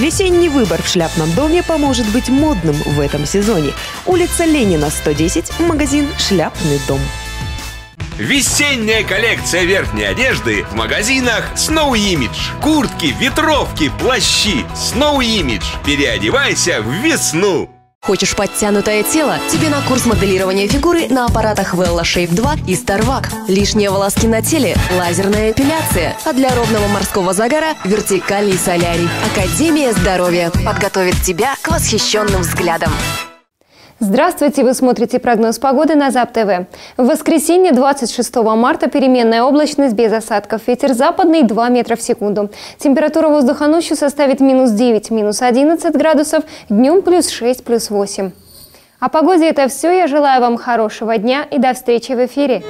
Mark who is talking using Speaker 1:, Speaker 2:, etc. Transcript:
Speaker 1: Весенний выбор в шляпном доме поможет быть модным в этом сезоне. Улица Ленина, 110, магазин «Шляпный дом».
Speaker 2: Весенняя коллекция верхней одежды в магазинах Snow Image. Куртки, ветровки, плащи. Snow Image. Переодевайся в весну.
Speaker 3: Хочешь подтянутое тело? Тебе на курс моделирования фигуры на аппаратах Vella Shape 2 и Starvac. Лишние волоски на теле, лазерная эпиляция. А для ровного морского загара – вертикальный солярий. Академия здоровья подготовит тебя к восхищенным взглядам.
Speaker 4: Здравствуйте! Вы смотрите прогноз погоды на ЗАП ТВ. В воскресенье 26 марта переменная облачность без осадков. Ветер западный 2 метра в секунду. Температура воздуха ночью составит минус 9, минус 11 градусов, днем плюс 6, плюс 8. О погоде это все. Я желаю вам хорошего дня и до встречи в эфире.